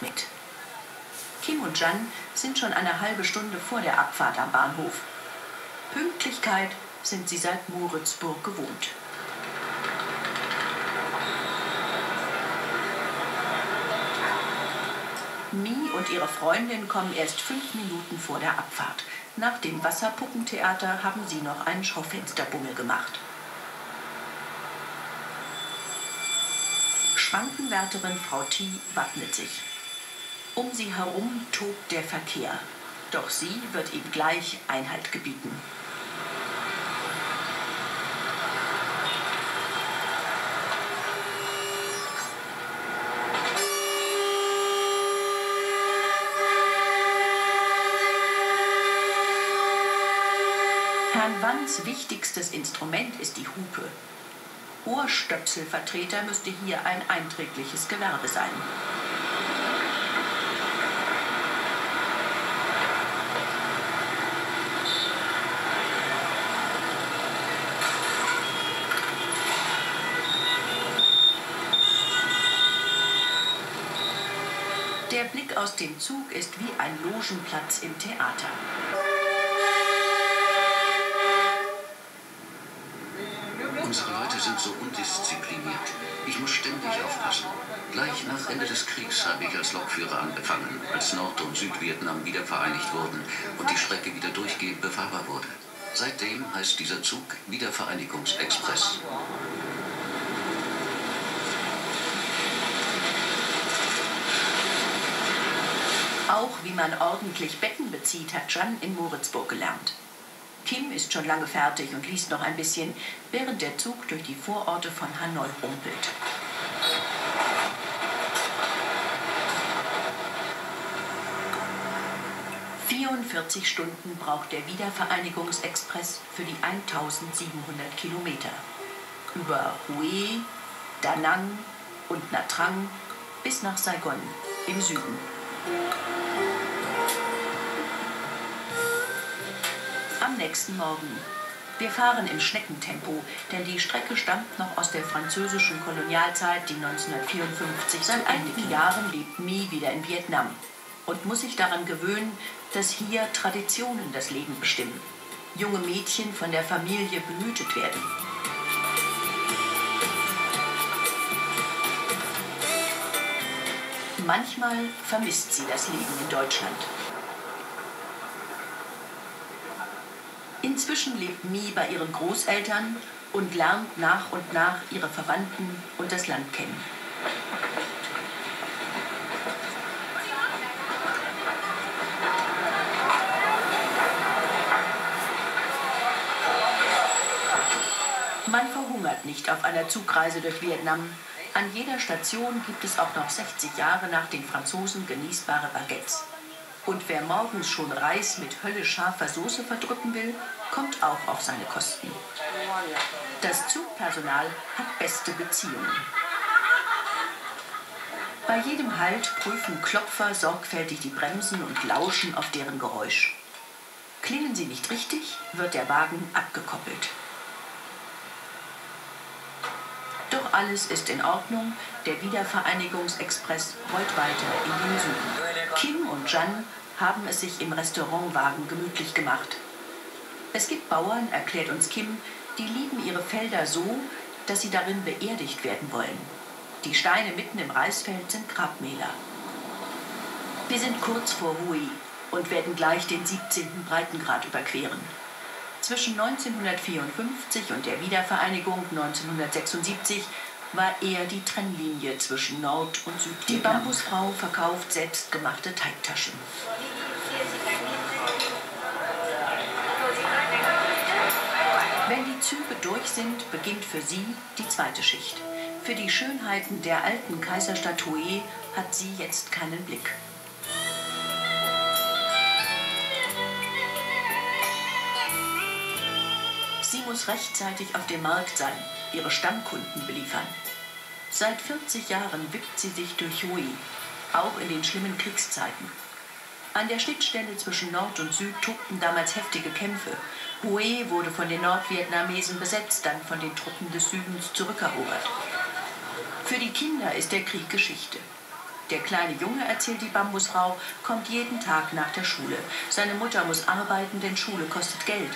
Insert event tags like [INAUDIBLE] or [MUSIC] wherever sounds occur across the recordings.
mit. Kim und Jan sind schon eine halbe Stunde vor der Abfahrt am Bahnhof. Pünktlichkeit sind sie seit Moritzburg gewohnt. Mi und ihre Freundin kommen erst fünf Minuten vor der Abfahrt. Nach dem Wasserpuppentheater haben sie noch einen Schaufensterbummel gemacht. Schrankenwärterin Frau T. wappnet sich. Um sie herum tobt der Verkehr. Doch sie wird ihm gleich Einhalt gebieten. Herrn Wanns wichtigstes Instrument ist die Hupe. Ohrstöpselvertreter müsste hier ein einträgliches Gewerbe sein. Der Blick aus dem Zug ist wie ein Logenplatz im Theater. Unsere Leute sind so undiszipliniert. Ich muss ständig aufpassen. Gleich nach Ende des Kriegs habe ich als Lokführer angefangen, als Nord- und Südvietnam wieder vereinigt wurden und die Strecke wieder durchgehend befahrbar wurde. Seitdem heißt dieser Zug Wiedervereinigungsexpress. Auch wie man ordentlich Betten bezieht, hat Jan in Moritzburg gelernt. Kim ist schon lange fertig und liest noch ein bisschen, während der Zug durch die Vororte von Hanoi rumpelt. »44 Stunden braucht der Wiedervereinigungsexpress für die 1700 Kilometer. Über Hue, Da Nang und Nha Trang bis nach Saigon im Süden. Am nächsten Morgen. Wir fahren im Schneckentempo, denn die Strecke stammt noch aus der französischen Kolonialzeit, die 1954. Seit einigen Jahren lebt Mi wieder in Vietnam und muss sich daran gewöhnen, dass hier Traditionen das Leben bestimmen. Junge Mädchen von der Familie behütet werden. Manchmal vermisst sie das Leben in Deutschland. Inzwischen lebt Mi bei ihren Großeltern und lernt nach und nach ihre Verwandten und das Land kennen. Man verhungert nicht auf einer Zugreise durch Vietnam. An jeder Station gibt es auch noch 60 Jahre nach den Franzosen genießbare Baguettes. Und wer morgens schon Reis mit höllisch scharfer Soße verdrücken will, kommt auch auf seine Kosten. Das Zugpersonal hat beste Beziehungen. Bei jedem Halt prüfen Klopfer sorgfältig die Bremsen und lauschen auf deren Geräusch. Klingen sie nicht richtig, wird der Wagen abgekoppelt. Doch alles ist in Ordnung. Der Wiedervereinigungsexpress rollt weiter in den Süden. Kim und Jan haben es sich im Restaurantwagen gemütlich gemacht. Es gibt Bauern, erklärt uns Kim, die lieben ihre Felder so, dass sie darin beerdigt werden wollen. Die Steine mitten im Reisfeld sind Grabmäler. Wir sind kurz vor Hui und werden gleich den 17. Breitengrad überqueren. Zwischen 1954 und der Wiedervereinigung 1976 war eher die Trennlinie zwischen Nord- und Süd. Die Bambusfrau verkauft selbstgemachte Teigtaschen. Wenn die Züge durch sind, beginnt für sie die zweite Schicht. Für die Schönheiten der alten Kaiserstadt Hue hat sie jetzt keinen Blick. Sie muss rechtzeitig auf dem Markt sein, ihre Stammkunden beliefern. Seit 40 Jahren wippt sie sich durch Hue, auch in den schlimmen Kriegszeiten. An der Schnittstelle zwischen Nord und Süd tobten damals heftige Kämpfe. Hue wurde von den Nordvietnamesen besetzt, dann von den Truppen des Südens zurückerobert. Für die Kinder ist der Krieg Geschichte. Der kleine Junge, erzählt die Bambusfrau, kommt jeden Tag nach der Schule. Seine Mutter muss arbeiten, denn Schule kostet Geld.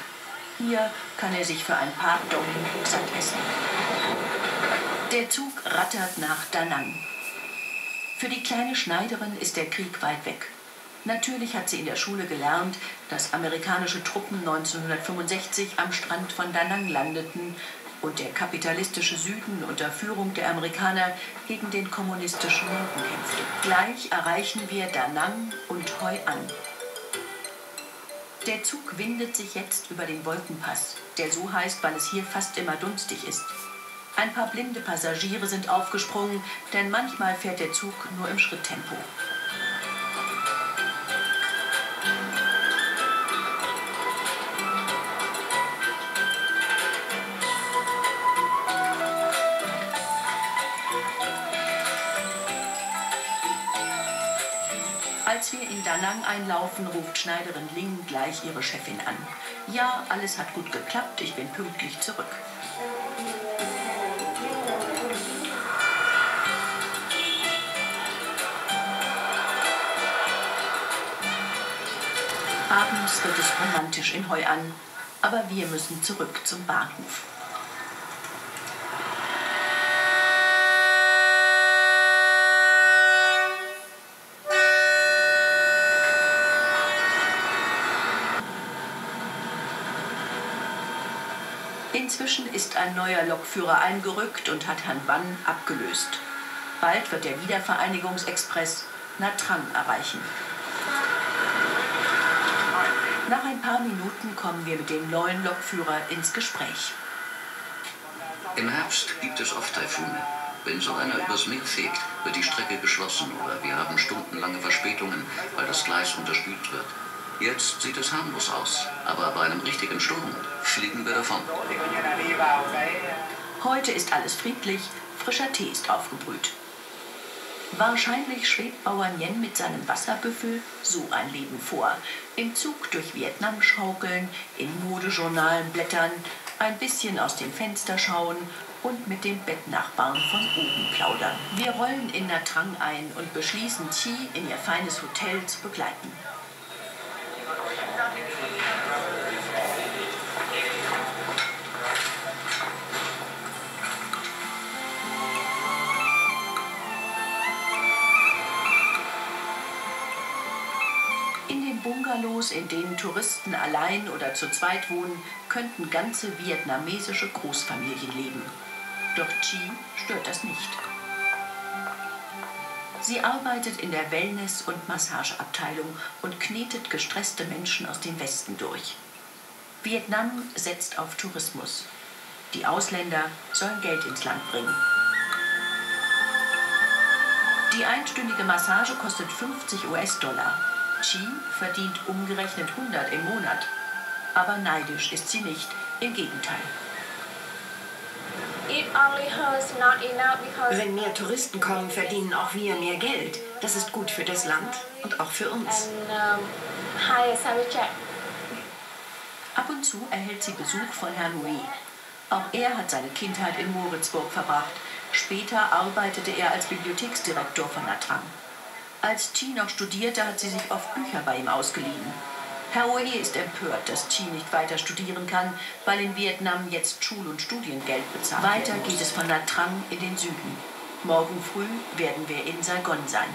Hier kann er sich für ein paar Dong satt essen. Der Zug rattert nach Da Nang. Für die kleine Schneiderin ist der Krieg weit weg. Natürlich hat sie in der Schule gelernt, dass amerikanische Truppen 1965 am Strand von Da Nang landeten und der kapitalistische Süden unter Führung der Amerikaner gegen den kommunistischen Norden kämpfte. Gleich erreichen wir Da Nang und Hoi An. Der Zug windet sich jetzt über den Wolkenpass, der so heißt, weil es hier fast immer dunstig ist. Ein paar blinde Passagiere sind aufgesprungen, denn manchmal fährt der Zug nur im Schritttempo. Als wir in Danang einlaufen, ruft Schneiderin Ling gleich ihre Chefin an. Ja, alles hat gut geklappt, ich bin pünktlich zurück. Abends wird es romantisch in Hoi an, aber wir müssen zurück zum Bahnhof. Inzwischen ist ein neuer Lokführer eingerückt und hat Herrn Wann abgelöst. Bald wird der Wiedervereinigungsexpress Natrang erreichen. Nach ein paar Minuten kommen wir mit dem neuen Lokführer ins Gespräch. Im Herbst gibt es oft Taifune. Wenn so einer übers Meer fegt, wird die Strecke geschlossen oder wir haben stundenlange Verspätungen, weil das Gleis unterspült wird. Jetzt sieht es harmlos aus, aber bei einem richtigen Sturm fliegen wir davon. Heute ist alles friedlich, frischer Tee ist aufgebrüht. Wahrscheinlich schwebt Bauer Nien mit seinem Wasserbüffel so ein Leben vor. Im Zug durch Vietnam schaukeln, in Modejournalen blättern, ein bisschen aus dem Fenster schauen und mit dem Bettnachbarn von oben plaudern. Wir rollen in Natrang ein und beschließen, Chi in ihr feines Hotel zu begleiten. Bungalows, in denen Touristen allein oder zu zweit wohnen, könnten ganze vietnamesische Großfamilien leben. Doch Chi stört das nicht. Sie arbeitet in der Wellness- und Massageabteilung und knetet gestresste Menschen aus dem Westen durch. Vietnam setzt auf Tourismus. Die Ausländer sollen Geld ins Land bringen. Die einstündige Massage kostet 50 US-Dollar. Chi verdient umgerechnet 100 im Monat. Aber neidisch ist sie nicht, im Gegenteil. Wenn mehr Touristen kommen, verdienen auch wir mehr Geld. Das ist gut für das Land und auch für uns. Ab und zu erhält sie Besuch von Herrn Wei. Auch er hat seine Kindheit in Moritzburg verbracht. Später arbeitete er als Bibliotheksdirektor von Natrang. Als Chi noch studierte, hat sie sich oft Bücher bei ihm ausgeliehen. Herr Oe ist empört, dass Chi nicht weiter studieren kann, weil in Vietnam jetzt Schul- und Studiengeld bezahlt wird. Weiter geht es von Nha Trang in den Süden. Morgen früh werden wir in Saigon sein.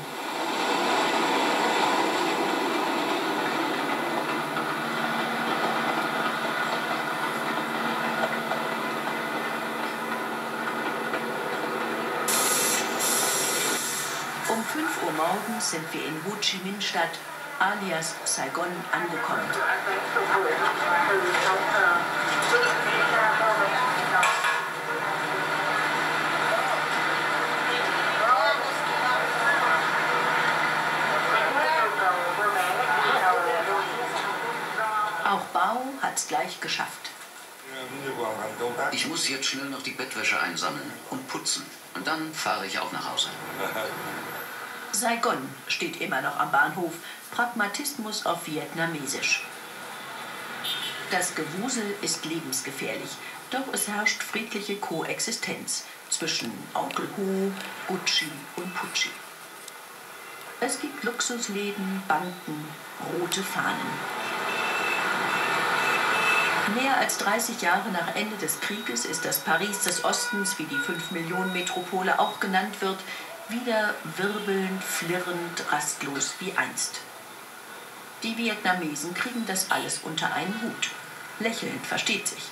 5 Uhr morgens sind wir in Ho Chi Minh Stadt, alias Saigon, angekommen. Auch Bao hat's gleich geschafft. Ich muss jetzt schnell noch die Bettwäsche einsammeln und putzen. Und dann fahre ich auch nach Hause. [LAUGHS] Saigon steht immer noch am Bahnhof. Pragmatismus auf Vietnamesisch. Das Gewusel ist lebensgefährlich, doch es herrscht friedliche Koexistenz zwischen Onkel Ho, Gucci und Pucci. Es gibt Luxusläden, Banken, rote Fahnen. Mehr als 30 Jahre nach Ende des Krieges ist das Paris des Ostens, wie die 5-Millionen-Metropole auch genannt wird, wieder wirbelnd, flirrend, rastlos wie einst. Die Vietnamesen kriegen das alles unter einen Hut. Lächelnd versteht sich.